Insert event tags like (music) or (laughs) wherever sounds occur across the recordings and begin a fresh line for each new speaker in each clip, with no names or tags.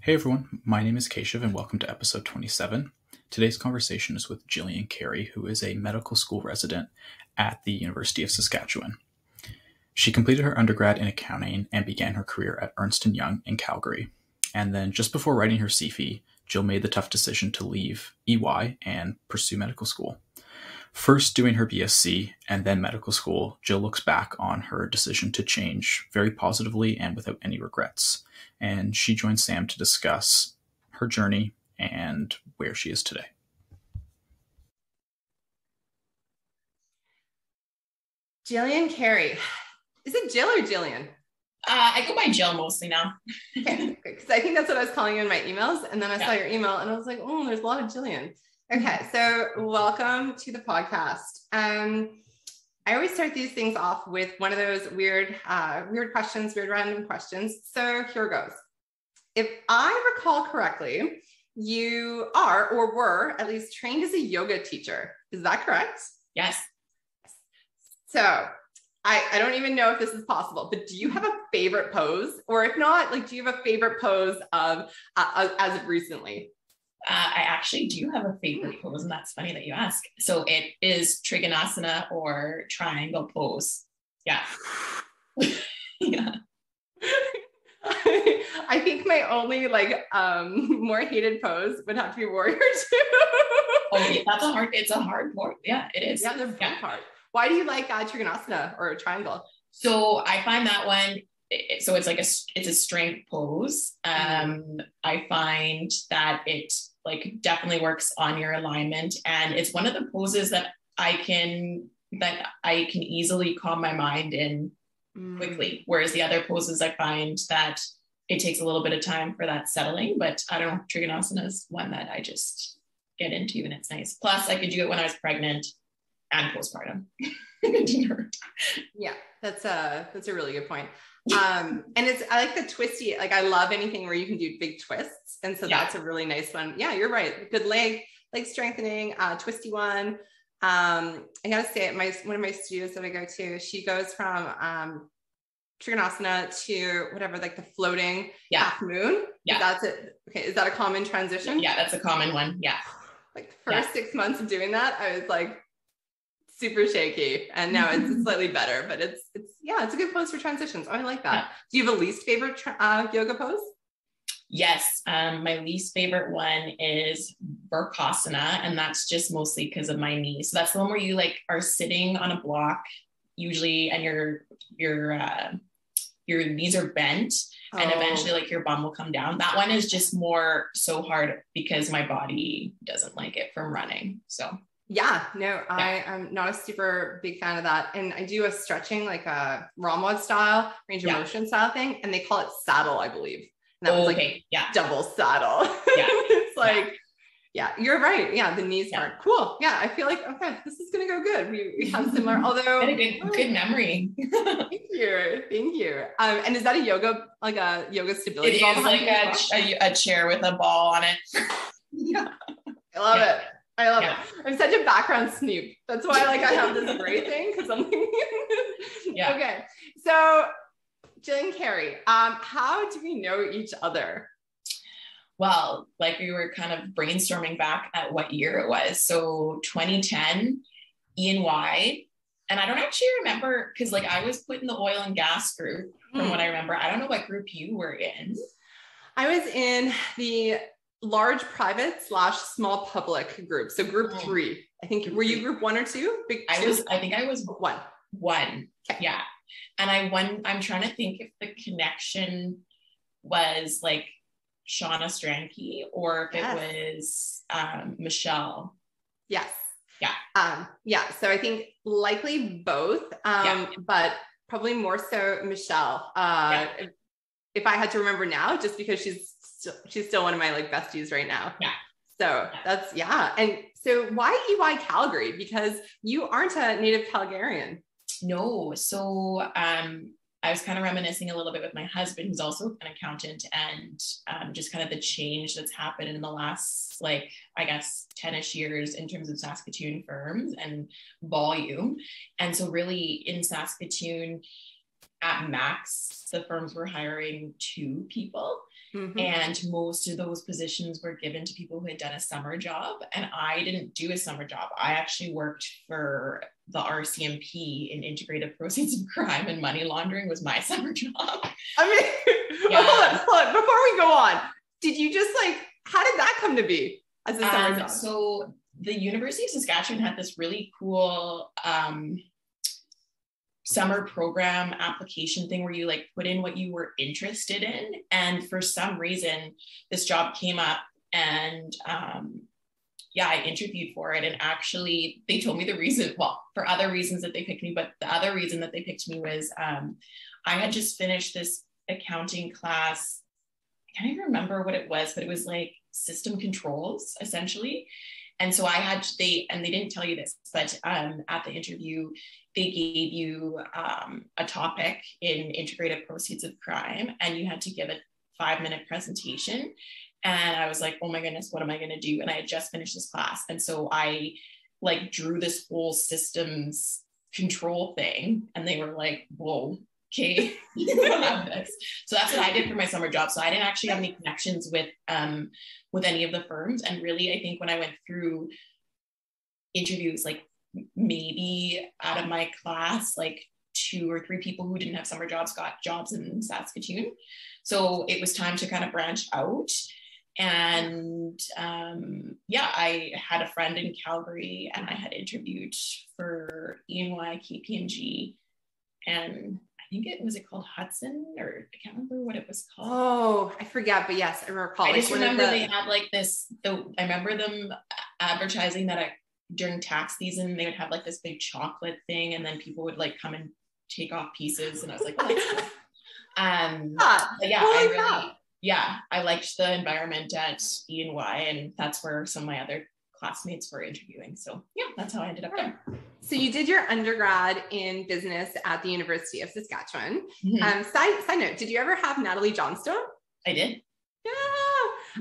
Hey everyone, my name is Keshav and welcome to episode 27. Today's conversation is with Jillian Kerry, who is a medical school resident at the University of Saskatchewan. She completed her undergrad in accounting and began her career at Ernst & Young in Calgary. And then just before writing her CFE, Jill made the tough decision to leave EY and pursue medical school. First doing her BSc and then medical school, Jill looks back on her decision to change very positively and without any regrets. And she joins Sam to discuss her journey and where she is today.
Jillian Kerry. Is it Jill or Jillian?
Uh, I go by Jill mostly now.
okay, because I think that's what I was calling you in my emails. And then I
Yeah.
saw your email and I was like, oh, there's a lot of Jillian. Okay, so welcome to the podcast. Um, I always start these things off with one of those weird, uh, weird questions, weird random questions. So here goes. If I recall correctly, you are or were at least trained as a yoga teacher. Is that correct?
Yes.
So I, I don't even know if this is possible, but do you have a favorite pose? Or if not, like, do you have a favorite pose of uh, as of recently?
Uh, I actually do have a favorite pose, and that's funny that you ask. So it is Trikonasana or triangle pose. Yeah. (laughs) yeah. (laughs)
I think my only like um (laughs) more hated pose would have to be warrior two.
Oh, yeah, that's a hard. It's a hard pose. Yeah, it is.
yeah, they're
Yeah.
hard. Why do you like uh, Trikonasana or triangle?
So I find that one. It- So it's like a it's a strength pose. Um, I find that it like definitely works on your alignment, and it's one of the poses that I can that I can easily calm my mind in
Mm.
quickly. Whereas the other poses, I find that it takes a little bit of time for that settling. But I don't know, Trikonasana is one that I just get into and it's nice. Plus, I could do it when I was pregnant and postpartum. It didn't hurt.
Yeah, that's a that's a really good point. Um, and it's I like the twisty. Like I love anything where you can do big twists, and so
Yeah.
that's a really nice one. Yeah, you're right. Good leg leg strengthening, uh, twisty one. Um, I gotta say, my one of my studios that I go to, she goes from um, Trikonasana to whatever, like the floating
Yeah.
half moon.
Yeah.
that's it. Okay, is that a common transition?
Yeah, that's a common one. Yeah.
Like the first six months of doing that, I was like super shaky, and now it's (laughs) slightly better. But it's it's yeah, it's a good pose for transitions. Oh, I like that. Do you have a least favorite uh, yoga pose?
Yes. Um, my least favorite one is Burkasana, and that's just mostly because of my knees. So that's the one where you like are sitting on a block usually, and your your uh, your knees are bent, and
Oh.
eventually like your bum will come down. That one is just more so hard because my body doesn't like it from running. So
Yeah, no, I am not a super big fan of that. And I do a stretching, like a ROMWOD style, range of
Yeah.
motion style thing, and they call it saddle, I believe. And that was like
okay, yeah,
double saddle.
Yeah. (laughs)
it's like, yeah. you're right. Yeah, the knees
Yeah.
part. Cool. Yeah, I feel like okay, this is gonna go good. We, we have similar, (laughs) although
a good good memory. (laughs)
Thank you, thank you. Um, and is that a yoga, like a yoga stability?
it
ball
is like a, a, a chair with a ball on it. yeah.
I love
yeah.
it. I love
Yeah.
it. I'm such a background snoop. That's why like I have this great (laughs) thing because I'm (laughs)
Yeah.
Okay. So Jillian Kerry, um, how do we know each other?
Well, like we were kind of brainstorming back at what year it was. So 2010, Ian Y. And I don't actually remember because like I was put in the oil and gas group from
Hmm.
what I remember. I don't know what group you were in.
I was in the large private slash small public group. So group
Mm.
three. I think were you group one or two? Big
I
two?
was, I think I was
one.
one.
Okay.
Yeah. And I one. I'm trying to think if the connection was like Shauna Stranke or if
Yes.
it was um, Michelle.
Yes.
Yeah.
Um, yeah. So I think likely both, um,
Yeah.
but probably more so Michelle. Uh,
Yeah.
if, if I had to remember now, just because she's still, she's still one of my like besties right now.
Yeah.
So that's yeah. And so why EY Calgary? Because you aren't a native Calgarian.
No. So um, I was kind of reminiscing a little bit with my husband, who's also an accountant, and um, just kind of the change that's happened in the last, like, I guess, 10 ish years in terms of Saskatoon firms and volume. And so, really, in Saskatoon, at max, the firms were hiring two people.
Mhm.
And most of those positions were given to people who had done a summer job. And I didn't do a summer job. I actually worked for the RCMP in integrated proceeds of crime and money laundering was my (laughs) summer job.
I mean, (laughs)
Yeah.
hold on, hold on. Before we go on, did you just like, how did that come to be as a summer
Um,
job?
so the University of Saskatchewan had this really cool um, summer program application thing where you like put in what you were interested in, and for some reason this job came up, and um, yeah, I interviewed for it, and actually they told me the reason. Well, for other reasons that they picked me, but the other reason that they picked me was um, I had just finished this accounting class. I can't even remember what it was, but it was like system controls essentially. And so I had they and they didn't tell you this, but um, at the interview, they gave you um, a topic in integrated proceeds of crime, and you had to give a five minute presentation. And I was like, oh my goodness, what am I going to do? And I had just finished this class, and so I like drew this whole systems control thing, and they were like, whoa. This. (laughs) So that's what I did for my summer job. So I didn't actually have any connections with um, with any of the firms. And really, I think when I went through interviews, like maybe out of my class, like two or three people who didn't have summer jobs got jobs in Saskatoon. So it was time to kind of branch out. And um, yeah, I had a friend in Calgary and I had interviewed for E EY, KPMG, and think it was it called Hudson or I can't remember what it was called.
Oh, I forget, but yes, I recall.
I just remember
the-
they had like this. The I remember them advertising that I, during tax season they would have like this big chocolate thing, and then people would like come and take off pieces, and I was like, oh, cool. (laughs) um,
Ah,
yeah, I really, yeah, I liked the environment at E and Y, and that's where some of my other classmates were interviewing. So yeah, that's how I ended up there.
So you did your undergrad in business at the University of Saskatchewan.
Mhm.
Um, side side note, did you ever have Natalie Johnstone?
I did.
Yeah.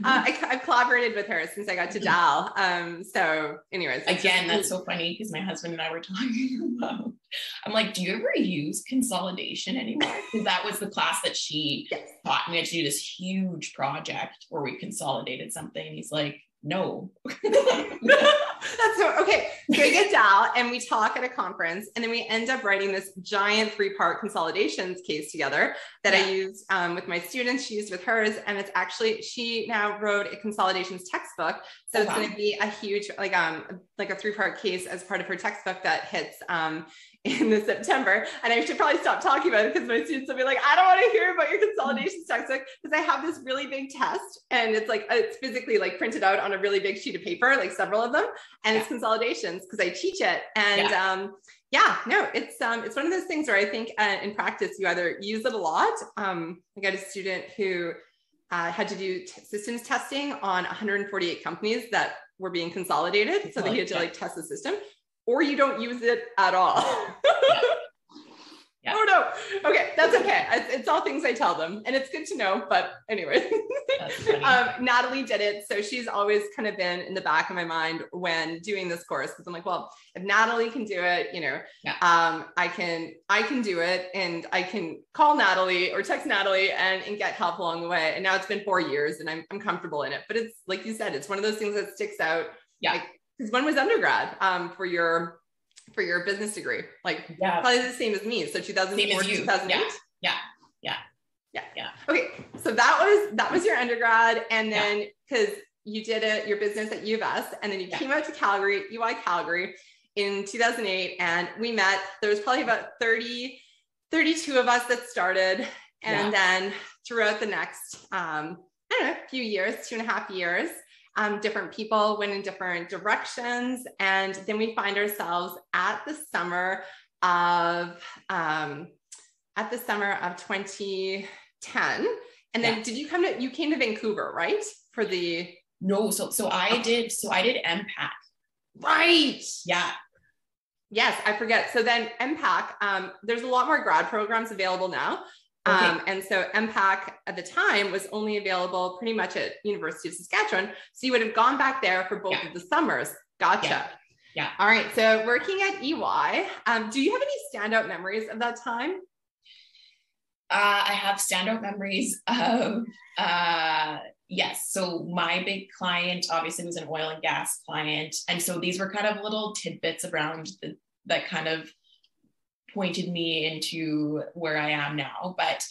Uh, I, I've collaborated with her since I got to
Mhm.
Dal. Um, so, anyways,
Again, that's so funny because my husband and I were (laughs) talking about. I'm like, do you ever use consolidation anymore? Because that was the class that she
Yes.
taught. And we had to do this huge project where we consolidated something. And he's like, no.
That's so okay. So I get Dal and we talk at a conference, and then we end up writing this giant three-part consolidations case together that I
Yeah.
used um, with my students. She used with hers, and it's actually she now wrote a consolidations textbook. So
Oh,
it's
wow.
going to be a huge like um like a three-part case as part of her textbook that hits um in the September. And I should probably stop talking about it because my students will be like, I don't want to hear about your consolidations textbook because I have this really big test and it's like it's physically like printed out on a really big sheet of paper, like several of them, and it's consolidations because I teach it. And um yeah, no, it's um it's one of those things where I think uh, in practice you either use it a lot. Um, I got a student who uh, had to do t- systems testing on 148 companies that were being consolidated, so that he had to like test the system, or you don't use it at all.
Yeah. (laughs)
Oh no. Okay, that's okay. It's, all things I tell them, and it's good to know. But anyway, (laughs) um, Natalie did it, so she's always kind of been in the back of my mind when doing this course because I'm like, well, if Natalie can do it, you know,
Yeah.
um, I can, I can do it, and I can call Natalie or text Natalie and, and get help along the way. And now it's been four years, and I'm I'm comfortable in it. But it's like you said, it's one of those things that sticks out.
Yeah.
Because when was undergrad um, for your for your business degree? Like
yeah.
probably the same as me. So 2004,
Same as you.
2008.
Yeah. Yeah. Yeah.
Yeah.
Yeah.
Okay. So that was that was your undergrad. And then because you did it, your business at U of S, and then you came out to Calgary, EY Calgary in 2008. And we met, there was probably about 30, 32 of us that started. And then throughout the next um, I don't know, few years, two and a half years, um, different people went in different directions. And then we find ourselves at the summer of um, at the summer of 2010. And then
Yeah.
did you come to you came to Vancouver, right? For the
No, so so I did so I did MPAcc.
right.
Yeah.
Yes, I forget. So then MPAcc, um, there's a lot more grad programs available now.
Okay.
Um, and so MPAcc at the time was only available pretty much at University of Saskatchewan. So you would have gone back there for both
Yeah.
of the summers. Gotcha.
Yeah. Yeah.
All right. So working at EY, um, do you have any standout memories of that time?
Uh, I have standout memories (laughs) of, uh, yes. So my big client obviously was an oil and gas client. And so these were kind of little tidbits around the, that kind of pointed me into where I am now. But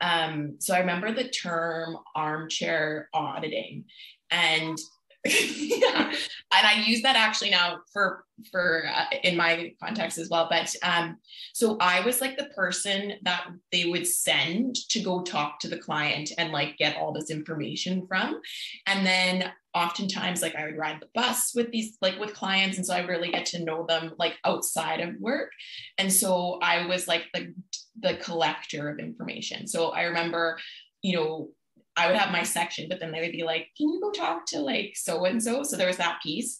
um, so I remember the term armchair auditing. And yeah, (laughs) and I use that actually now for for uh, in my context as well. But um, so I was like the person that they would send to go talk to the client and like get all this information from, and then oftentimes like I would ride the bus with these like with clients, and so I really get to know them like outside of work, and so I was like the the collector of information. So I remember, you know, I would have my section, but then they would be like, can you go talk to like so and so? So there was that piece.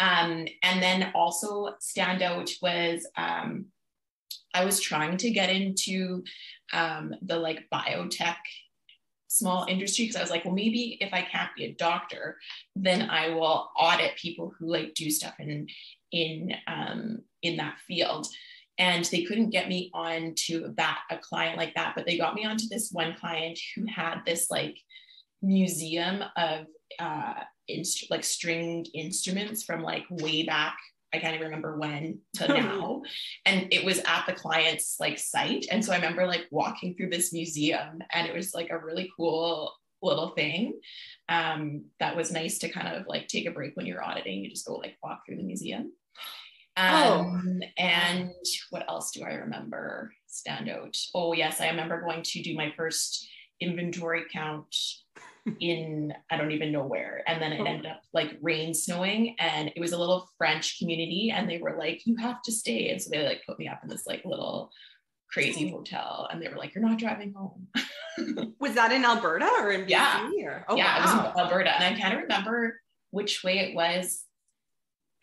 Um, and then also standout was um, I was trying to get into um, the like biotech small industry because I was like, well, maybe if I can't be a doctor, then I will audit people who like do stuff in in um, in that field. And they couldn't get me on to that a client like that but they got me onto this one client who had this like museum of uh inst- like stringed instruments from like way back I can't even remember when to (laughs) now. and it was at the client's like site. And so I remember like walking through this museum and it was like a really cool little thing. Um, that was nice to kind of like take a break when you're auditing. You just go like walk through the museum. Oh. Um, oh. And what else do I remember stand out? Oh, yes, I remember going to do my first inventory count in I don't even know where. And then it oh. ended up like rain snowing and it was a little French community and they were like, you have to stay. And so they like put me up in this like little crazy hotel and they were like, you're not driving home. (laughs)
was that in Alberta or in BC?
Yeah,
or?
Oh, yeah, wow. it was in Alberta. And I kind of remember which way it was.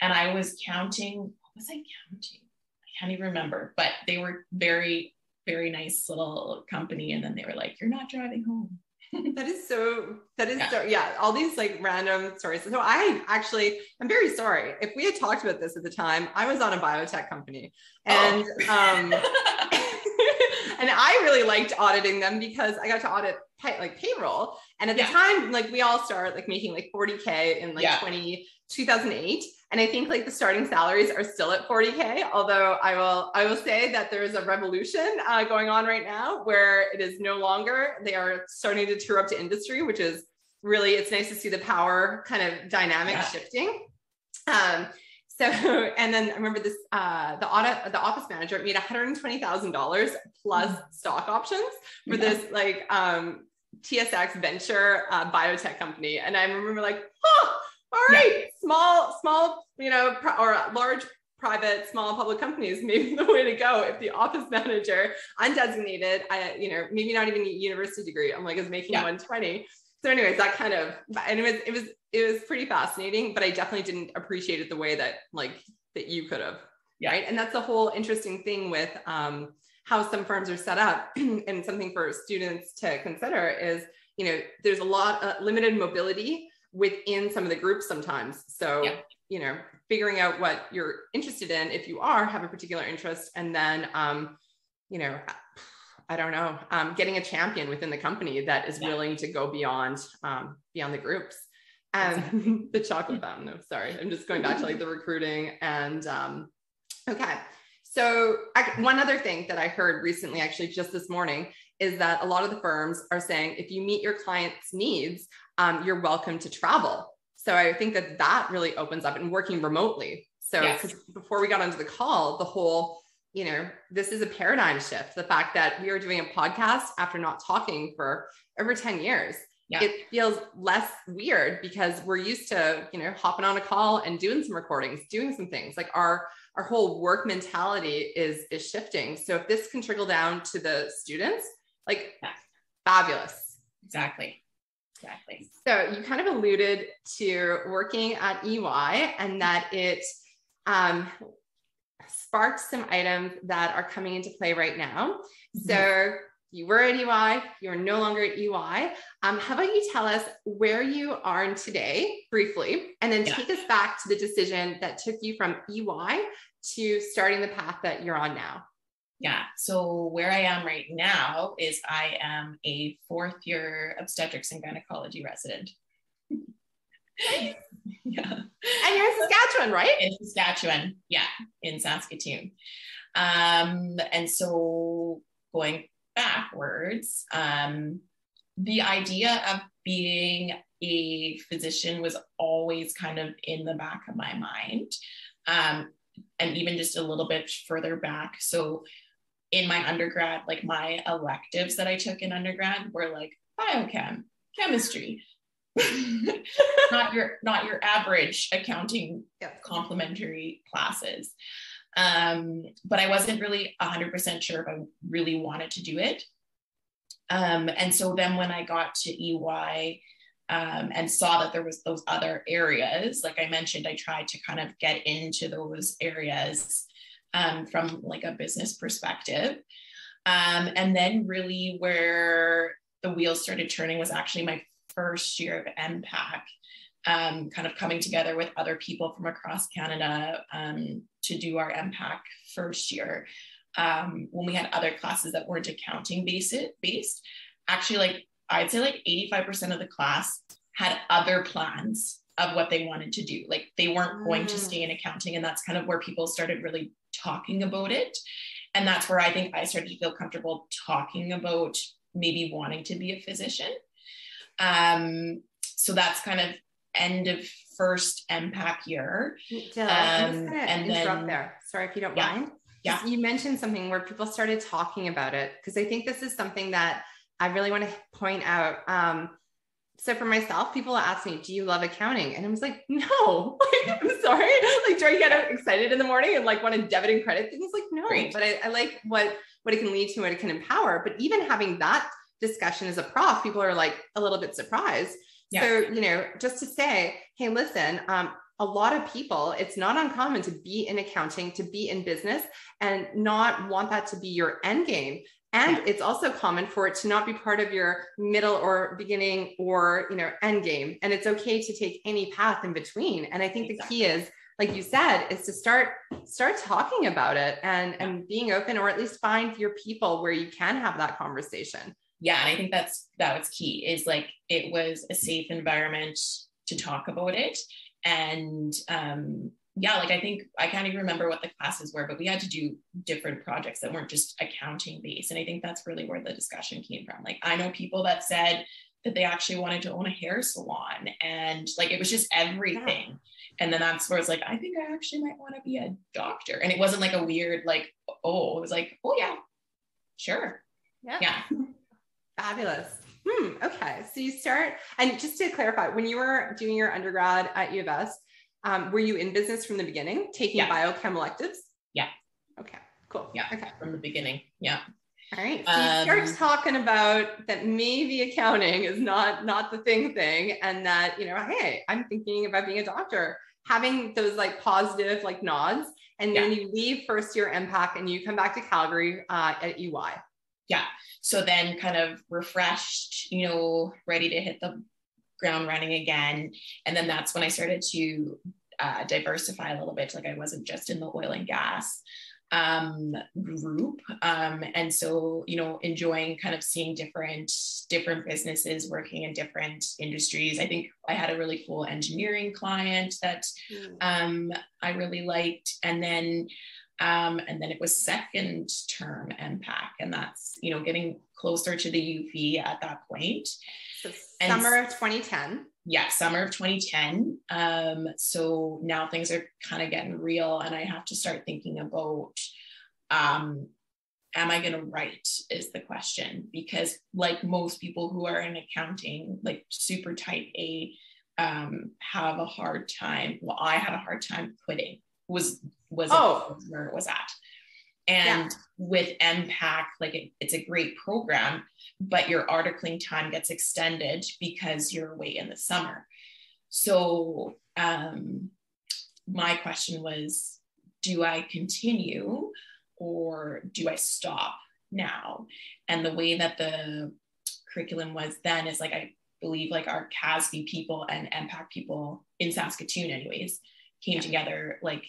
And I was counting what was I counting? I can't even remember, but they were very, very nice little company. And then they were like, you're not driving home. (laughs)
that is so that is yeah. so yeah all these like random stories so i actually i'm very sorry if we had talked about this at the time i was on a biotech company and oh. um (laughs) (laughs) and i really liked auditing them because i got to audit pay, like payroll and at yeah. the time like we all start like making like 40k in like yeah. 20 2008 and i think like the starting salaries are still at 40k although i will i will say that there is a revolution uh, going on right now where it is no longer they are starting to tour up to industry which is really it's nice to see the power kind of dynamic yeah. shifting um, so (laughs) and then i remember this uh, the audit the office manager made $120000 plus mm. stock options for yeah. this like um, tsx venture uh, biotech company and i remember like oh all right, yeah. small, small, you know, or large private small public companies maybe (laughs) the way to go if the office manager undesignated i you know maybe not even a university degree i'm like is making yeah. 120 so anyways that kind of and it was it was it was pretty fascinating but i definitely didn't appreciate it the way that like that you could have yeah. right and that's the whole interesting thing with um, how some firms are set up (clears throat) and something for students to consider is you know there's a lot of limited mobility within some of the groups sometimes. So, yeah. you know, figuring out what you're interested in, if you are, have a particular interest, and then, um, you know, I don't know, um, getting a champion within the company that is yeah. willing to go beyond um, beyond the groups. And exactly. (laughs) the chocolate fountain. No, sorry, I'm just going back to like the recruiting and um, okay. So I, one other thing that I heard recently, actually just this morning, is that a lot of the firms are saying if you meet your client's needs, um, you're welcome to travel. So I think that that really opens up and working remotely. So yes. before we got onto the call, the whole, you know, this is a paradigm shift. The fact that we are doing a podcast after not talking for over 10 years. Yeah. It feels less weird because we're used to, you know, hopping on a call and doing some recordings, doing some things. Like our our whole work mentality is is shifting. So if this can trickle down to the students, like yeah. fabulous.
Exactly. Exactly.
So you kind of alluded to working at EY and that it um, sparked some items that are coming into play right now. Mm-hmm. So you were at EY, you're no longer at EY. Um, how about you tell us where you are today briefly, and then yeah. take us back to the decision that took you from EY to starting the path that you're on now?
Yeah. So where I am right now is I am a fourth year obstetrics and gynecology resident. (laughs)
yeah. And you're in Saskatchewan, right?
In Saskatchewan. Yeah. In Saskatoon. Um, and so going backwards, um, the idea of being a physician was always kind of in the back of my mind. Um, and even just a little bit further back. So in my undergrad, like my electives that I took in undergrad were like biochem, chemistry, (laughs) not your not your average accounting complementary classes. Um, but I wasn't really 100% sure if I really wanted to do it. Um, and so then when I got to EY um, and saw that there was those other areas, like I mentioned, I tried to kind of get into those areas um, from like a business perspective. Um, and then really where the wheels started turning was actually my first year of MPAcc, um, kind of coming together with other people from across Canada um, to do our MPAcc first year. Um, when we had other classes that weren't accounting based, based, actually like I'd say like 85% of the class had other plans of what they wanted to do. Like they weren't going to mm. stay in accounting. And that's kind of where people started really talking about it. And that's where I think I started to feel comfortable talking about maybe wanting to be a physician. Um, so that's kind of end of first MPAcc year.
Jill, um, and then there. Sorry if you don't
yeah,
mind.
Yeah.
You mentioned something where people started talking about it because I think this is something that I really want to point out. Um, so for myself, people ask me, "Do you love accounting?" And I was like, "No." (laughs) Like, I'm sorry. Like, do I get excited in the morning and like want to debit and credit things? Like, no. Great. But I, I like what what it can lead to, what it can empower. But even having that discussion as a prof, people are like a little bit surprised. Yeah. So you know, just to say, hey, listen, um, a lot of people, it's not uncommon to be in accounting, to be in business, and not want that to be your end game. And it's also common for it to not be part of your middle or beginning or you know end game. And it's okay to take any path in between. And I think exactly. the key is, like you said, is to start start talking about it and and being open, or at least find your people where you can have that conversation.
Yeah, and I think that's that was key. Is like it was a safe environment to talk about it, and um, yeah, like I think I can't even remember what the classes were, but we had to do different projects that weren't just accounting based. And I think that's really where the discussion came from. Like I know people that said that they actually wanted to own a hair salon and like it was just everything. Yeah. And then that's where it's like, I think I actually might want to be a doctor. And it wasn't like a weird, like, oh, it was like, oh yeah, sure.
Yeah.
Yeah. (laughs)
Fabulous. Hmm. Okay. So you start, and just to clarify, when you were doing your undergrad at U of S, um, were you in business from the beginning, taking yeah. biochem electives?
Yeah.
Okay, cool.
Yeah.
Okay.
From the beginning. Yeah.
All right. So um, you start talking about that maybe accounting is not not the thing thing, and that you know, hey, I'm thinking about being a doctor. Having those like positive like nods, and yeah. then you leave first year MPAcc and you come back to Calgary uh, at EY.
Yeah. So then, kind of refreshed, you know, ready to hit the ground running again. And then that's when I started to uh, diversify a little bit. Like I wasn't just in the oil and gas um, group. Um, and so, you know, enjoying kind of seeing different, different businesses working in different industries. I think I had a really cool engineering client that hmm. um, I really liked. And then, um, and then it was second term MPAcc, and that's you know getting closer to the UFE at that point.
So summer of 2010.
Yeah, summer of 2010. Um, so now things are kind of getting real, and I have to start thinking about um, am I going to write is the question because like most people who are in accounting, like super type A, um, have a hard time. Well, I had a hard time quitting. Was was oh. where it was at. And yeah. with MPAcc, like it, it's a great program, but your articling time gets extended because you're away in the summer. So um, my question was, do I continue or do I stop now? And the way that the curriculum was then is like I believe like our CASB people and MPAcc people in Saskatoon, anyways, came together like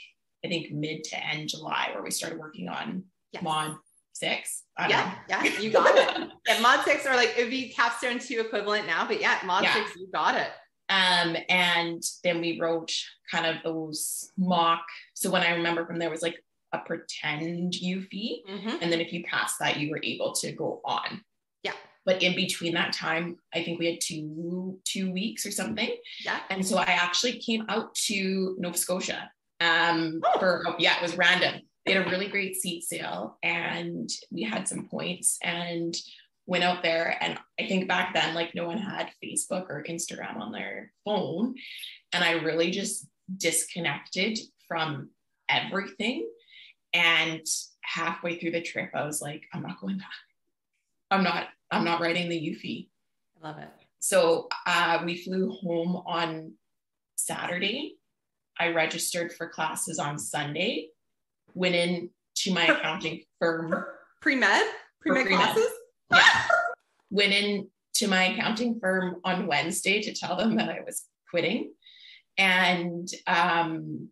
I think mid to end July where we started working on yes. mod six.
yeah, yeah, (laughs) you got it. Yeah, mod six or like it would be capstone two equivalent now, but yeah, mod yeah. six, you got it.
Um, and then we wrote kind of those mock. So when I remember from there was like a pretend UFE, mm-hmm. and then if you passed that, you were able to go on.
Yeah.
But in between that time, I think we had two two weeks or something.
Yeah.
And so I actually came out to Nova Scotia. Um, oh. for yeah, it was random. They had a really great seat sale, and we had some points and went out there. And I think back then, like no one had Facebook or Instagram on their phone, and I really just disconnected from everything and halfway through the trip, I was like, I'm not going back. I'm not, I'm not writing the UFE.
I love it.
So uh, we flew home on Saturday. I registered for classes on Sunday, went in to my accounting firm.
Pre-med? Pre-med, pre-med. classes?
Yeah. (laughs) went in to my accounting firm on Wednesday to tell them that I was quitting. And um,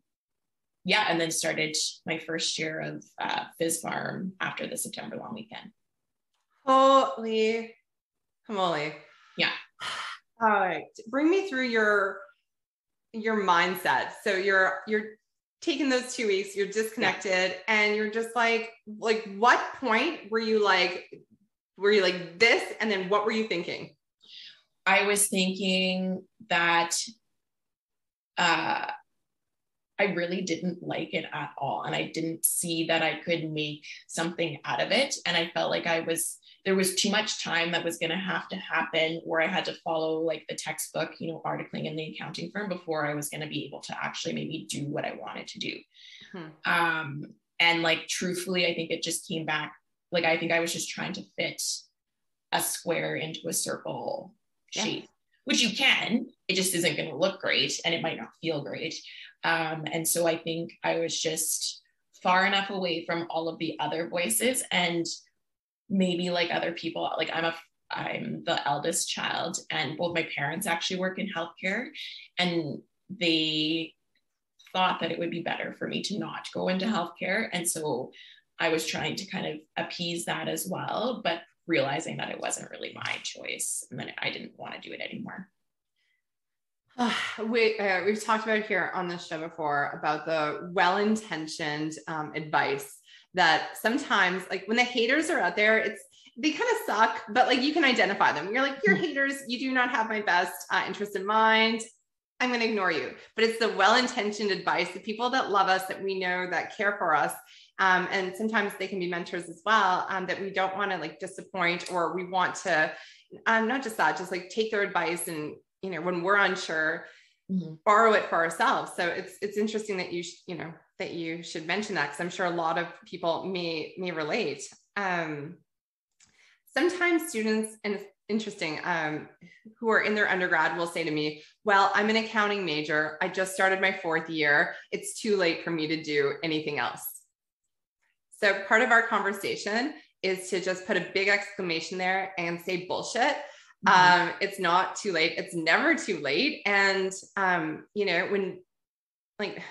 yeah, and then started my first year of uh, Phys Pharm after the September long weekend.
Holy holy.
Yeah. (sighs)
All right. Bring me through your your mindset. So you're you're taking those two weeks, you're disconnected, yeah. and you're just like, like what point were you like, were you like this? And then what were you thinking?
I was thinking that uh I really didn't like it at all. And I didn't see that I could make something out of it. And I felt like I was, there was too much time that was going to have to happen where I had to follow like the textbook, you know, articling in the accounting firm before I was going to be able to actually maybe do what I wanted to do. Hmm. Um, and like, truthfully, I think it just came back. Like, I think I was just trying to fit a square into a circle shape, yeah. which you can. It just isn't going to look great and it might not feel great. Um, and so I think I was just far enough away from all of the other voices and maybe like other people, like I'm a I'm the eldest child, and both my parents actually work in healthcare, and they thought that it would be better for me to not go into healthcare. And so I was trying to kind of appease that as well, but realizing that it wasn't really my choice and then I didn't want to do it anymore.
Uh, (sighs) we, uh, we've talked about here on this show before about the well-intentioned um, advice that sometimes like when the haters are out there it's they kind of suck but like you can identify them. You're like you're hmm. haters. You do not have my best uh, interest in mind. I'm going to ignore you. But it's the well-intentioned advice the people that love us that we know that care for us um, and sometimes they can be mentors as well um, that we don't want to like disappoint or we want to um, not just that just like take their advice and you know when we're unsure mm-hmm. borrow it for ourselves. So it's it's interesting that you sh- you know that you should mention that because i'm sure a lot of people may may relate um sometimes students and it's interesting um who are in their undergrad will say to me well i'm an accounting major i just started my fourth year it's too late for me to do anything else so part of our conversation is to just put a big exclamation there and say bullshit Mm-hmm. Um, it's not too late. It's never too late. And, um, you know, when like,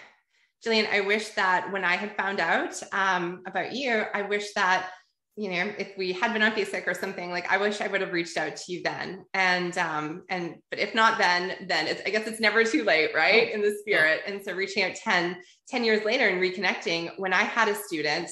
Jillian, I wish that when I had found out um, about you, I wish that, you know, if we had been on Facebook or something, like I wish I would have reached out to you then. And, um, and, but if not then, then it's, I guess it's never too late, right? In the spirit. And so reaching out 10, 10 years later and reconnecting when I had a student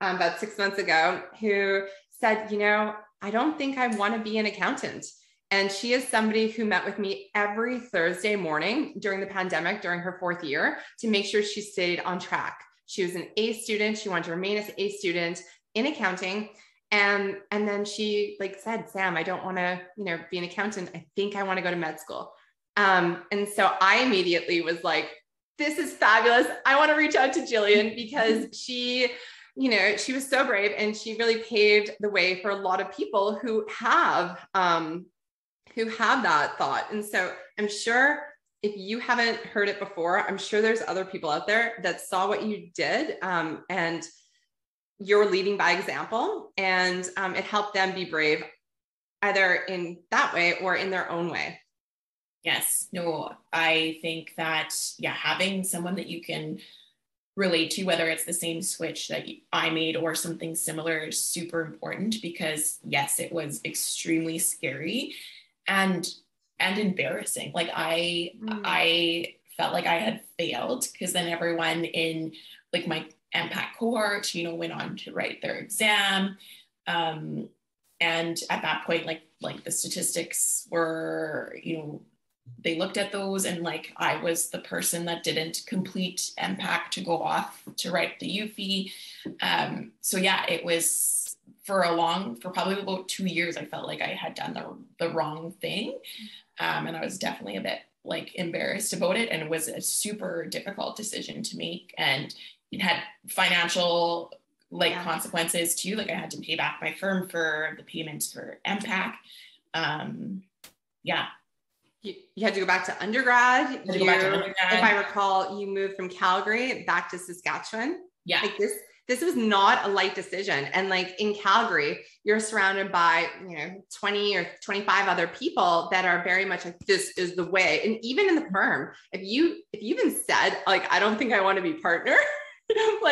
um, about six months ago who said, you know, I don't think I want to be an accountant. And she is somebody who met with me every Thursday morning during the pandemic, during her fourth year, to make sure she stayed on track. She was an A student. She wanted to remain as A student in accounting. And, and then she like said, Sam, I don't want to, you know, be an accountant. I think I want to go to med school. Um, and so I immediately was like, this is fabulous. I want to reach out to Jillian (laughs) because she, you know, she was so brave and she really paved the way for a lot of people who have um, who have that thought. And so I'm sure if you haven't heard it before, I'm sure there's other people out there that saw what you did um, and you're leading by example and um, it helped them be brave either in that way or in their own way.
Yes, no, I think that, yeah, having someone that you can relate to whether it's the same switch that I made or something similar is super important because yes it was extremely scary and and embarrassing like I mm. I felt like I had failed because then everyone in like my MPAcc cohort you know went on to write their exam um, and at that point like like the statistics were you know they looked at those and like I was the person that didn't complete MPAcc to go off to write the UFE. Um, so yeah, it was for a long, for probably about two years, I felt like I had done the, the wrong thing. Um, and I was definitely a bit like embarrassed about it. And it was a super difficult decision to make. And it had financial like yeah. consequences too. Like I had to pay back my firm for the payments for MPAcc. Um, yeah,
you, you, had to go back to undergrad. You, go back to undergrad. If I recall, you moved from Calgary back to Saskatchewan.
Yeah.
Like this, this was not a light decision. And like in Calgary, you're surrounded by, you know, 20 or 25 other people that are very much like, this is the way. And even in the firm, if you, if you even said like, I don't think I want to be partner, (laughs)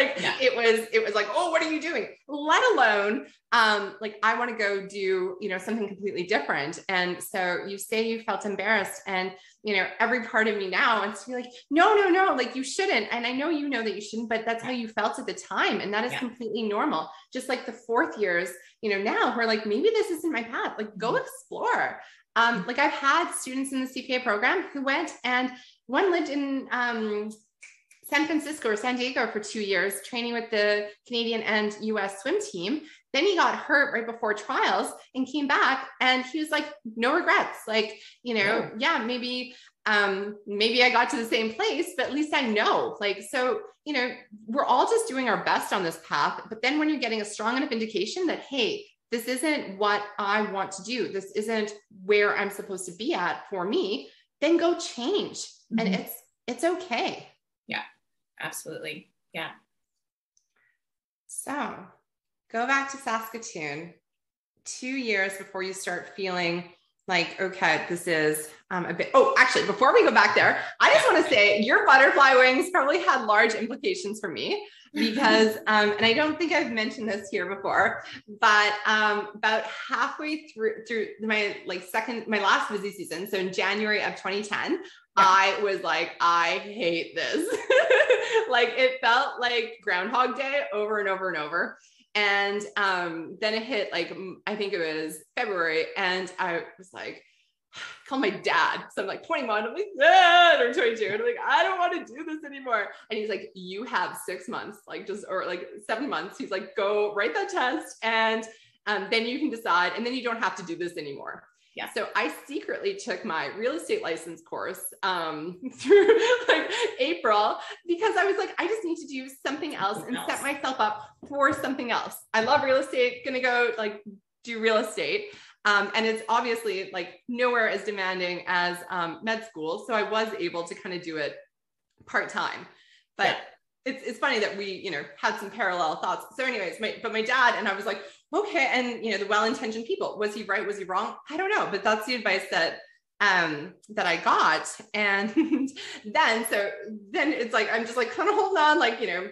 like yeah. it was it was like oh what are you doing? Let alone um like i want to go do you know something completely different. And so you say you felt embarrassed and you know every part of me now wants to be like no no no like you shouldn't. And i know you know that you shouldn't but that's how you felt at the time. And that is yeah. completely normal. Just like the fourth years you know now we're like maybe this isn't my path. Like go mm-hmm. explore. Um, like I've had students in the CPA program who went and one lived in um, San Francisco or San Diego for two years, training with the Canadian and US swim team. Then he got hurt right before trials and came back and he was like, no regrets. Like, you know, yeah, yeah maybe um maybe I got to the same place, but at least I know. Like, so, you know, we're all just doing our best on this path. But then when you're getting a strong enough indication that, hey, this isn't what I want to do, this isn't where I'm supposed to be at for me, then go change. Mm-hmm. And it's it's okay.
Absolutely. Yeah.
So go back to Saskatoon two years before you start feeling like, okay, this is um, a bit. Oh, actually, before we go back there, I just want to say your butterfly wings probably had large implications for me because, (laughs) um, and I don't think I've mentioned this here before, but um, about halfway through through my like second, my last busy season, so in January of 2010, yeah. I was like, I hate this. (laughs) like it felt like Groundhog Day over and over and over. And um, then it hit like I think it was February, and I was like, (sighs) call my dad. So I'm like 21. I'm like, dad, or 22. And I'm like, I don't want to do this anymore. And he's like, you have six months, like just or like seven months. He's like, go write that test, and um, then you can decide, and then you don't have to do this anymore. Yeah. So I secretly took my real estate license course um, (laughs) through like April because I was like, I just need to do something else something and else. set myself up for something else. I love real estate, gonna go like do real estate. Um, and it's obviously like nowhere as demanding as um, med school. So I was able to kind of do it part time. But yeah. it's, it's funny that we, you know, had some parallel thoughts. So, anyways, my, but my dad and I was like, okay. And, you know, the well intentioned people, was he right? Was he wrong? I don't know. But that's the advice that um that I got. And (laughs) then so then it's like I'm just like kind of hold on, like, you know,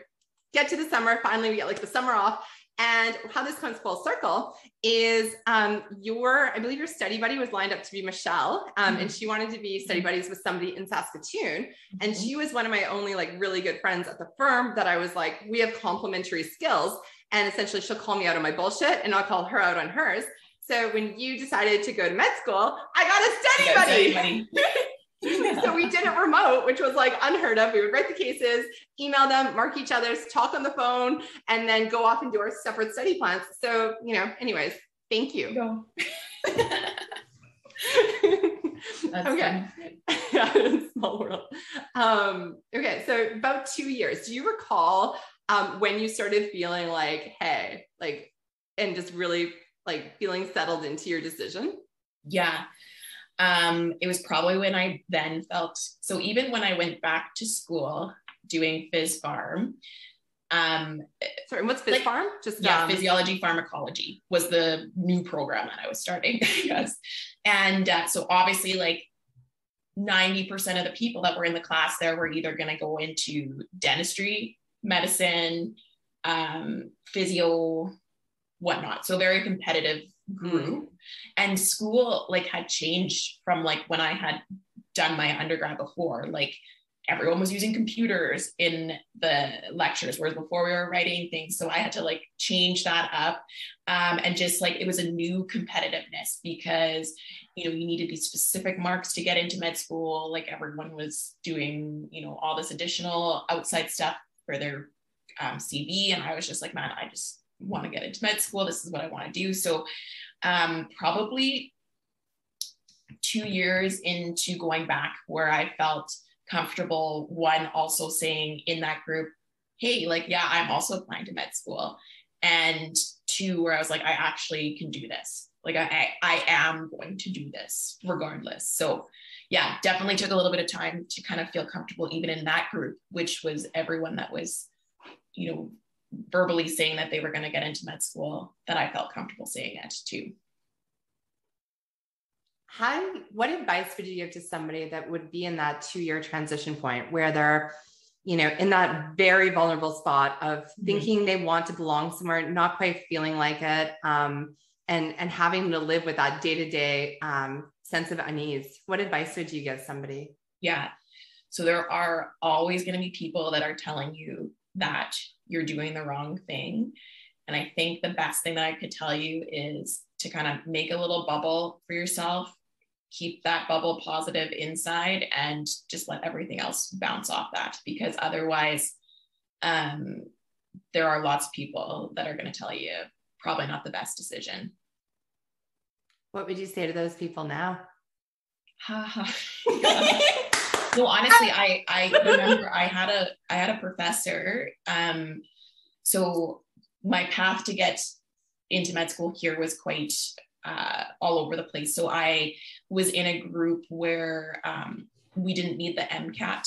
get to the summer. Finally, we get like the summer off. And how this comes full circle is um, your, I believe your study buddy was lined up to be Michelle, um, mm-hmm. and she wanted to be study buddies with somebody in Saskatoon. Mm-hmm. And she was one of my only like really good friends at the firm that I was like, we have complementary skills. And essentially, she'll call me out on my bullshit, and I'll call her out on hers. So when you decided to go to med school, I got a study buddy. (laughs) So we did it remote, which was like unheard of. We would write the cases, email them, mark each other's, talk on the phone, and then go off and do our separate study plans. So, you know, anyways, thank you. (laughs) okay. (laughs) yeah, small world. Um, okay, so about two years. Do you recall um, when you started feeling like, hey, like, and just really like feeling settled into your decision?
Yeah. Um, it was probably when I then felt so even when I went back to school doing phys pharm, Um,
Sorry, what's phys like, pharm?
Just yeah, um, physiology pharmacology was the new program that I was starting. (laughs) yes, and uh, so obviously, like 90% of the people that were in the class there were either going to go into dentistry medicine, um, physio, whatnot. So very competitive group. And school like had changed from like when I had done my undergrad before. Like everyone was using computers in the lectures, whereas before we were writing things. So I had to like change that up. Um, and just like it was a new competitiveness because, you know, you needed these specific marks to get into med school. Like everyone was doing, you know, all this additional outside stuff for their um, CV. And I was just like, man, I just want to get into med school. This is what I want to do. So um, probably two years into going back where I felt comfortable one also saying in that group hey like yeah i'm also applying to med school. And two where i was like i actually can do this. Like i i am going to do this regardless. So yeah definitely took a little bit of time to kind of feel comfortable even in that group which was everyone that was you know verbally saying that they were going to get into med school that i felt comfortable saying it too
how what advice would you give to somebody that would be in that two year transition point where they're you know in that very vulnerable spot of mm-hmm. thinking mm-hmm. they want to belong somewhere not quite feeling like it um, and and having to live with that day-to-day um, sense of unease what advice would you give somebody
yeah so there are always going to be people that are telling you that you're doing the wrong thing. And i think the best thing that i could tell you is to kind of make a little bubble for yourself keep that bubble positive inside and just let everything else bounce off that because otherwise um, there are lots of people that are going to tell you probably not the best decision.
What would you say to those people now (laughs) (laughs) (laughs)
no honestly i i remember i had a i had a professor um so my path to get into med school here was quite uh, all over the place. So I was in a group where um, we didn't need the MCAT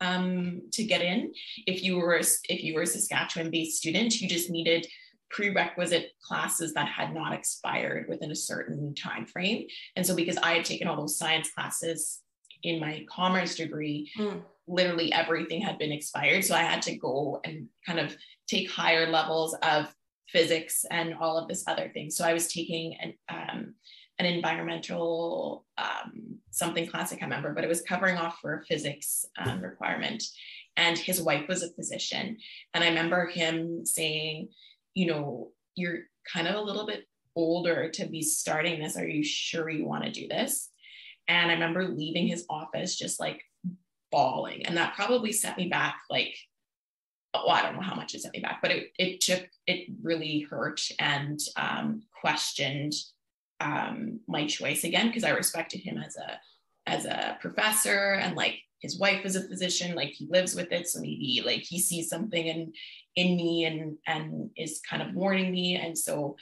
um, to get in. If you were if you were a Saskatchewan-based student, you just needed prerequisite classes that had not expired within a certain time frame. And so because I had taken all those science classes in my commerce degree, mm. literally everything had been expired. So I had to go and kind of take higher levels of physics and all of this other thing. So I was taking an, um, an environmental um, something class, I can't remember, but it was covering off for a physics um, requirement. And his wife was a physician. And I remember him saying, you know, you're kind of a little bit older to be starting this. Are you sure you want to do this? And I remember leaving his office just like bawling. And that probably set me back like well, I don't know how much it sent me back, but it, it took, it really hurt and um, questioned um, my choice again, because I respected him as a, as a professor and like his wife is a physician, like he lives with it. So maybe like he sees something in, in me and, and is kind of warning me. And so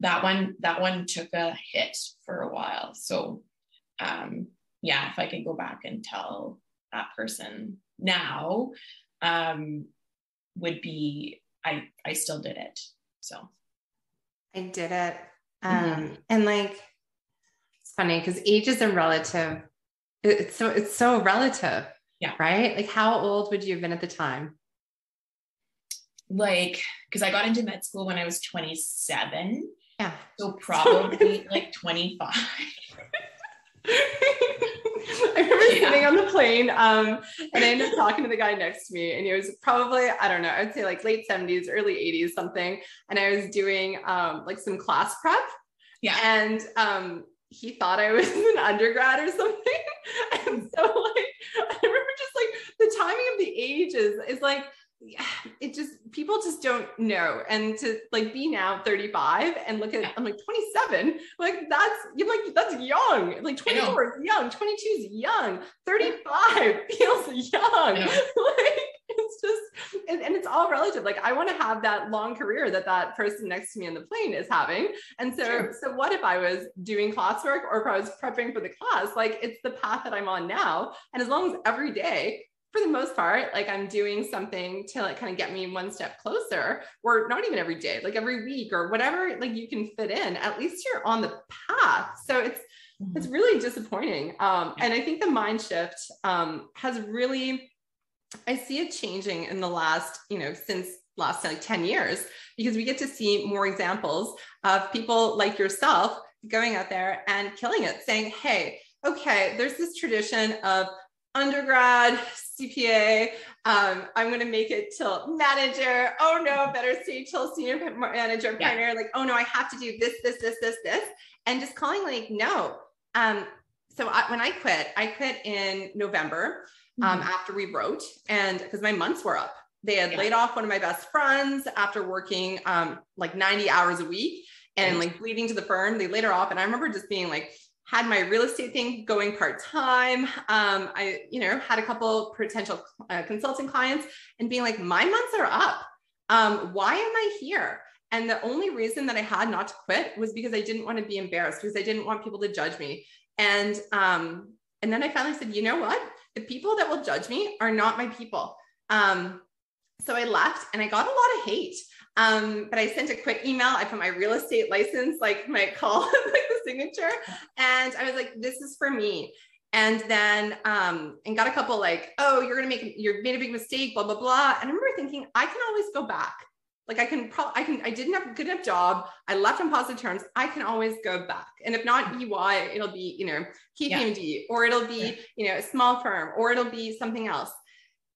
that one, that one took a hit for a while. So um, yeah, if I could go back and tell that person now, um, would be I I still did it. So
I did it. Um mm-hmm. and like it's funny because age is a relative. It's so it's so relative.
Yeah.
Right? Like how old would you have been at the time?
Like, because I got into med school when I was 27.
Yeah.
So probably (laughs) like 25.
I remember yeah. sitting on the plane um, and I ended up talking to the guy next to me, and he was probably, I don't know, I would say like late 70s, early 80s, something. And I was doing um, like some class prep.
Yeah.
And um, he thought I was (laughs) an undergrad or something. (laughs) and so, like, I remember just like the timing of the ages is like, (sighs) it just people just don't know. And to like be now 35 and look at i'm like 27 like that's you're like that's young. Like 24 is young 22 is young 35 (laughs) feels young. (laughs) Like it's just and, and, it's all relative. Like i want to have that long career that that person next to me on the plane is having. And so so what if i was doing classwork or if i was prepping for the class? Like it's the path that i'm on now. And as long as every day for the most part, like I'm doing something to like kind of get me one step closer, or not even every day, like every week or whatever, like you can fit in, at least you're on the path. So it's, mm-hmm. it's really disappointing. Um, and I think the mind shift um, has really I see it changing in the last, you know, since last like 10 years, because we get to see more examples of people like yourself going out there and killing it, saying, hey, okay, there's this tradition of undergrad, CPA, um, I'm going to make it till manager. Oh no, better stay till senior manager partner. Yeah. Like, oh no, I have to do this, this, this, this, this. And just calling like, no. Um, so I, when I quit, I quit in November um, mm-hmm. after we wrote and because my months were up. They had yeah. laid off one of my best friends after working um, like 90 hours a week and like bleeding to the firm. They laid her off. And I remember just being like, had my real estate thing going part time. Um, I, you know, had a couple potential uh, consulting clients and being like, my months are up. Um, why am I here? And the only reason that I had not to quit was because I didn't want to be embarrassed because I didn't want people to judge me. And um, and then I finally said, you know what? The people that will judge me are not my people. Um, so I left and I got a lot of hate. Um, but I sent a quick email. I put my real estate license, like my call, (laughs) like the signature, and I was like, "This is for me." And then um, and got a couple like, "Oh, you're gonna make you made a big mistake," blah blah blah. And I remember thinking, I can always go back. Like I can probably I can I didn't have a good enough job. I left on positive terms. I can always go back. And if not EY, it'll be you know KPMG yeah. or it'll be yeah. you know a small firm or it'll be something else.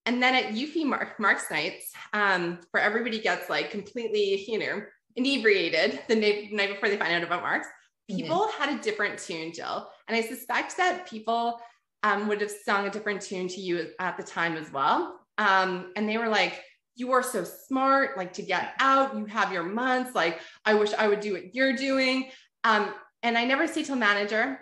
And then at UFE Mark, Marks nights, um, where everybody gets like completely, you know, inebriated the night, night before they find out about Marks, people mm-hmm. had a different tune, Jill. And I suspect that people um, would have sung a different tune to you at the time as well. Um, and they were like, you are so smart, like to get out, you have your months. Like, I wish I would do what you're doing. Um, and I never say to a manager,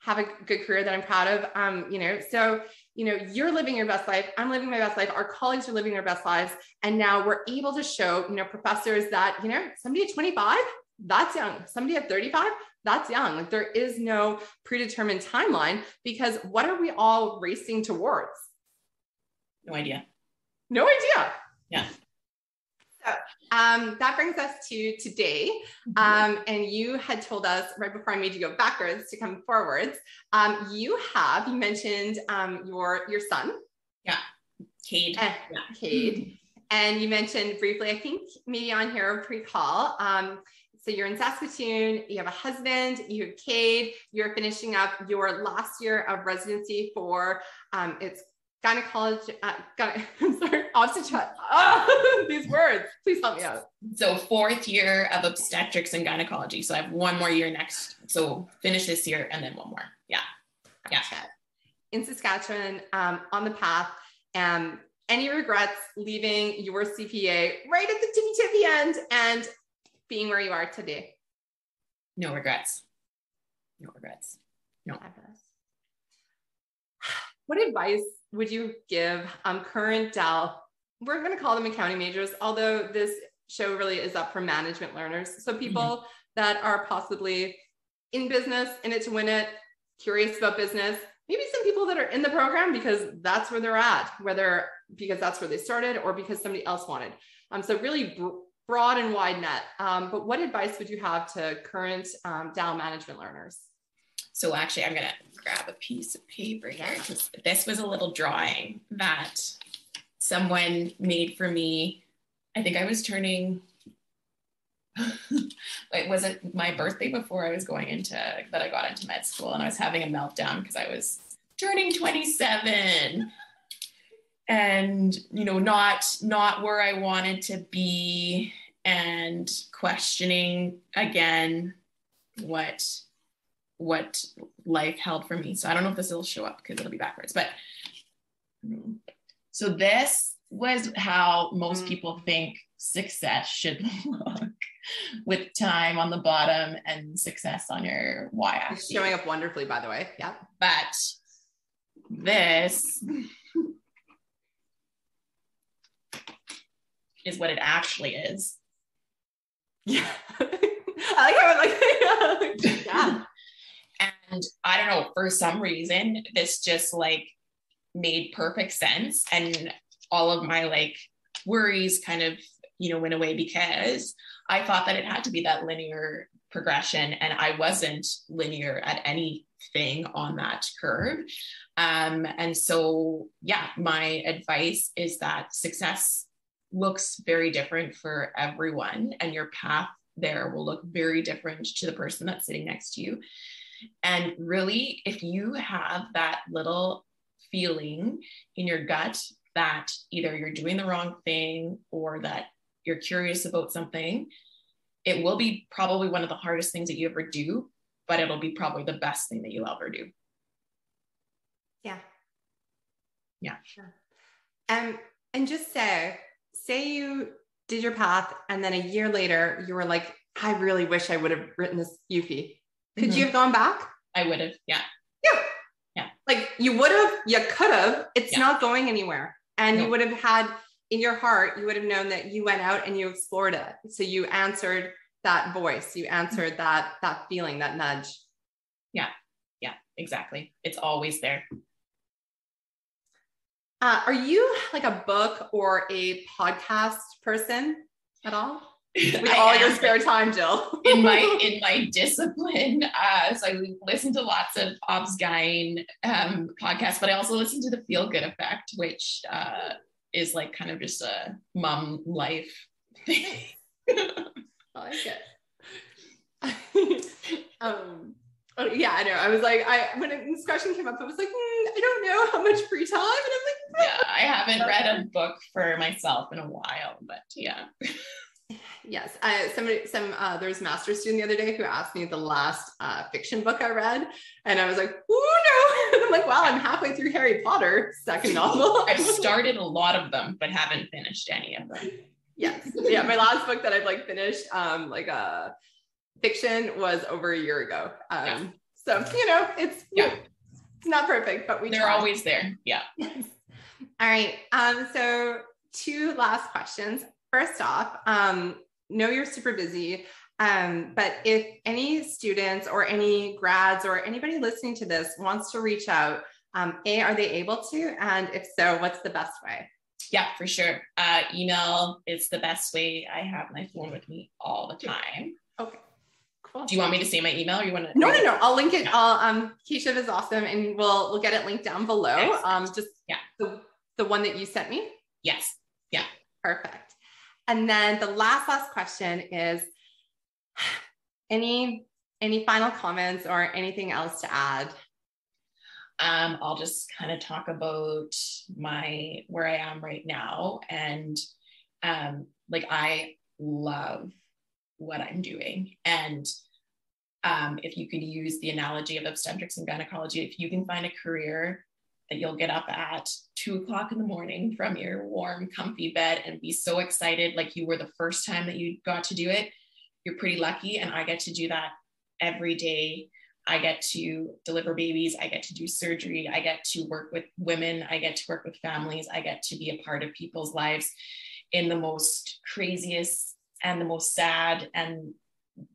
have a good career that I'm proud of. Um, you know, so you know, you're living your best life. I'm living my best life. Our colleagues are living their best lives. And now we're able to show, you know, professors that, you know, somebody at 25, that's young. Somebody at 35, that's young. Like there is no predetermined timeline because what are we all racing towards?
No idea.
No idea.
Yeah.
Um, that brings us to today. Mm-hmm. Um, and you had told us right before I made you go backwards to come forwards. Um, you have you mentioned um, your your son.
Yeah, Cade. Uh,
yeah. Cade. And you mentioned briefly, I think maybe on here pre-call. Um, so you're in Saskatoon, you have a husband, you have Cade, you're finishing up your last year of residency for um, it's gynecology, uh, gyne- (laughs) I'm sorry, obstetric. Oh, (laughs) these words. Please help me out.
So fourth year of obstetrics and gynecology. So I have one more year next. So finish this year and then one more. Yeah.
Yeah. In Saskatchewan, um, on the path. Um, any regrets leaving your CPA right at the tippy tippy end and being where you are today?
No regrets. No regrets. No. (sighs)
What advice would you give um, current Dal? We're going to call them accounting majors, although this show really is up for management learners. So people mm-hmm. that are possibly in business, in it to win it, curious about business. Maybe some people that are in the program because that's where they're at, whether because that's where they started or because somebody else wanted. Um, so really br- broad and wide net. Um, but what advice would you have to current um, DAL management learners?
So actually, I'm gonna grab a piece of paper here because this was a little drawing that someone made for me. I think I was turning. (laughs) it was it my birthday before I was going into that I got into med school, and I was having a meltdown because I was turning 27 and you know not not where i wanted to be and questioning again what what life held for me. So I don't know if this will show up because it'll be backwards, but so this was how most mm. people think success should (laughs) look with time on the bottom and success on your y axis.
Showing up wonderfully, by the way. Yeah.
But this is what it actually is.
Yeah. (laughs) I like how it like (laughs) yeah.
And I don't know, for some reason, this just like made perfect sense. And all of my like worries kind of, you know, went away because I thought that it had to be that linear progression and I wasn't linear at anything on that curve. Um, and so, yeah, my advice is that success looks very different for everyone, and your path there will look very different to the person that's sitting next to you. And really, if you have that little feeling in your gut that either you're doing the wrong thing or that you're curious about something, it will be probably one of the hardest things that you ever do, but it'll be probably the best thing that you'll ever do.
Yeah.
Yeah.
Sure. Um, and just say, say you did your path and then a year later you were like, I really wish I would have written this UFE. Could mm-hmm. you have gone back?
I would have. Yeah.
Yeah.
Yeah.
Like you would have, you could have. It's yeah. not going anywhere. And no. you would have had in your heart, you would have known that you went out and you explored it. So you answered that voice, you answered that that feeling, that nudge.
Yeah. Yeah, exactly. It's always there.
Uh, are you like a book or a podcast person at all? With all your spare time, Jill.
in my (laughs) in my discipline, uh, so I listen to lots of OBGYN um, podcasts, but I also listen to the Feel Good Effect, which uh, is like kind of just a mom life thing. (laughs)
I like it. (laughs) um, oh, yeah, I know. I was like, I when this question came up, I was like, mm, I don't know how much free time, and I'm
like, yeah, I haven't read a book for myself in a while, but yeah.
Yes, I, somebody, some uh, there was a master student the other day who asked me the last uh, fiction book I read, and I was like, "Oh no!" (laughs) I'm like, "Wow, I'm halfway through Harry Potter second novel." (laughs)
I've (laughs) started a lot of them, but haven't finished any of them.
Yes, yeah, my last book that I've like finished, um, like a uh, fiction, was over a year ago. Um, yeah. so you know, it's yeah, it's not perfect, but we
they're try. always there. Yeah.
Yes. All right. Um, so two last questions. First off, um, know you're super busy. Um, but if any students or any grads or anybody listening to this wants to reach out, um, A, are they able to? And if so, what's the best way?
Yeah, for sure. Uh, email is the best way. I have my phone with me all the time.
Okay.
Cool. Do you want me to say my email or you want to?
No, no, no. I'll link it. Yeah. I'll, um, Keisha is awesome and we'll, we'll get it linked down below. Excellent. Um, just
yeah.
the, the one that you sent me.
Yes. Yeah.
Perfect. And then the last last question is (sighs) any any final comments or anything else to add?
Um, I'll just kind of talk about my where I am right now, and um, like I love what I'm doing, and um, if you could use the analogy of obstetrics and gynecology, if you can find a career that you'll get up at two o'clock in the morning from your warm, comfy bed and be so excited like you were the first time that you got to do it. You're pretty lucky. And I get to do that every day. I get to deliver babies. I get to do surgery. I get to work with women. I get to work with families. I get to be a part of people's lives in the most craziest and the most sad and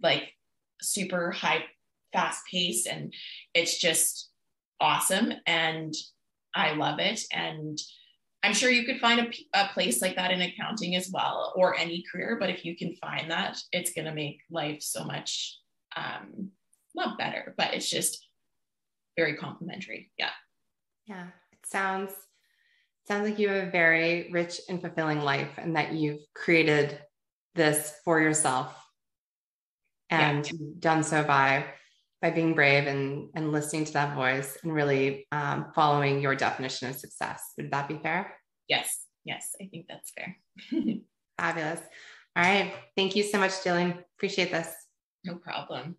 like super high, fast pace. And it's just awesome. And I love it. And I'm sure you could find a, a, place like that in accounting as well, or any career. But if you can find that, it's going to make life so much, um, not better, but it's just very complimentary. Yeah.
Yeah. It sounds, sounds like you have a very rich and fulfilling life and that you've created this for yourself and yeah. done so by by being brave and, and listening to that voice and really um, following your definition of success. Would that be fair?
Yes. Yes, I think that's fair. (laughs)
Fabulous. All right. Thank you so much, Jillian. Appreciate this.
No problem.